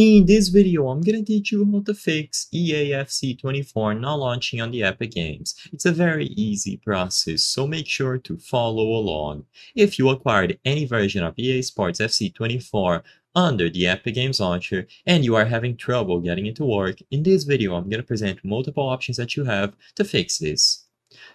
In this video, I'm gonna teach you how to fix EAFC24 not launching on the Epic Games. It's a very easy process, so make sure to follow along. If you acquired any version of EA Sports FC24 under the Epic Games Launcher and you are having trouble getting it to work, in this video I'm gonna present multiple options that you have to fix this.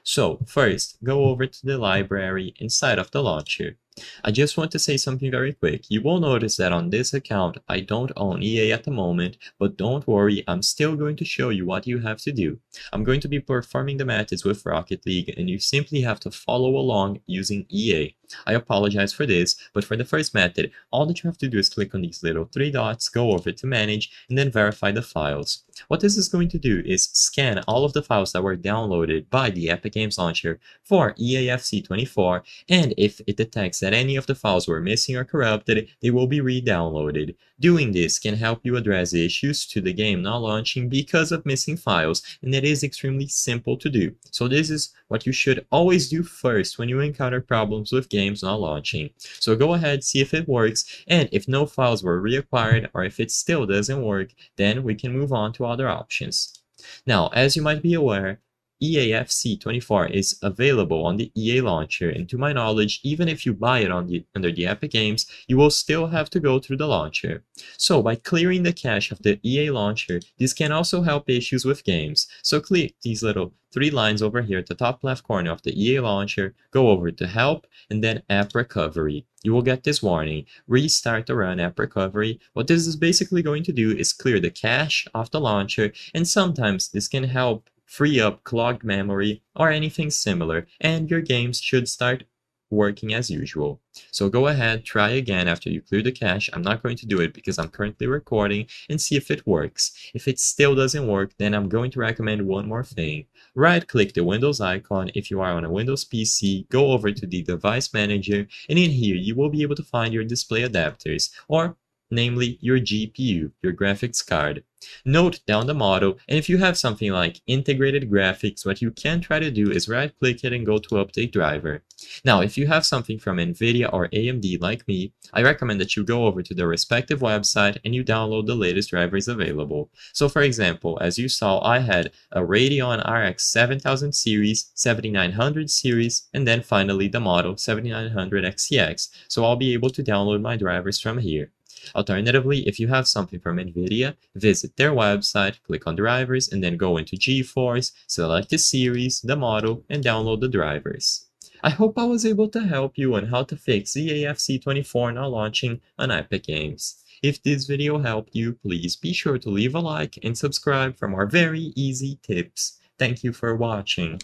So first, go over to the library inside of the launcher. I just want to say something very quick. You will notice that on this account, I don't own EA at the moment, but don't worry, I'm still going to show you what you have to do. I'm going to be performing the matches with Rocket League, and you simply have to follow along using EA. I apologize for this, but for the first method, all that you have to do is click on these little three dots, go over to manage, and then verify the files. What this is going to do is scan all of the files that were downloaded by the Epic Games Launcher for EAFC24, and if it detects that any of the files were missing or corrupted, they will be re-downloaded. Doing this can help you address issues to the game not launching because of missing files, and it is extremely simple to do. So this is what you should always do first when you encounter problems with games not launching. So go ahead, see if it works, and if no files were reacquired or if it still doesn't work, then we can move on to other options. Now, as you might be aware, EAFC24 is available on the EA launcher and to my knowledge even if you buy it on the, under the Epic Games you will still have to go through the launcher. So by clearing the cache of the EA launcher this can also help issues with games. So click these little three lines over here at the top left corner of the EA launcher, go over to help and then app recovery. You will get this warning, restart the run app recovery. What this is basically going to do is clear the cache of the launcher and sometimes this can help free up clogged memory, or anything similar, and your games should start working as usual. So go ahead, try again after you clear the cache. I'm not going to do it because I'm currently recording and see if it works. If it still doesn't work, then I'm going to recommend one more thing. Right click the Windows icon if you are on a Windows PC, go over to the device manager, and in here you will be able to find your display adapters, or namely your GPU, your graphics card. Note down the model, and if you have something like integrated graphics, what you can try to do is right click it and go to update driver. Now, if you have something from NVIDIA or AMD like me, I recommend that you go over to the respective website and you download the latest drivers available. So for example, as you saw, I had a Radeon RX 7000 series, 7900 series, and then finally the model 7900 XTX, so I'll be able to download my drivers from here. Alternatively, if you have something from NVIDIA, visit their website, click on drivers, and then go into GeForce, select the series, the model, and download the drivers. I hope I was able to help you on how to fix EAFC24 not launching on Epic Games. If this video helped you, please be sure to leave a like and subscribe for more very easy tips. Thank you for watching.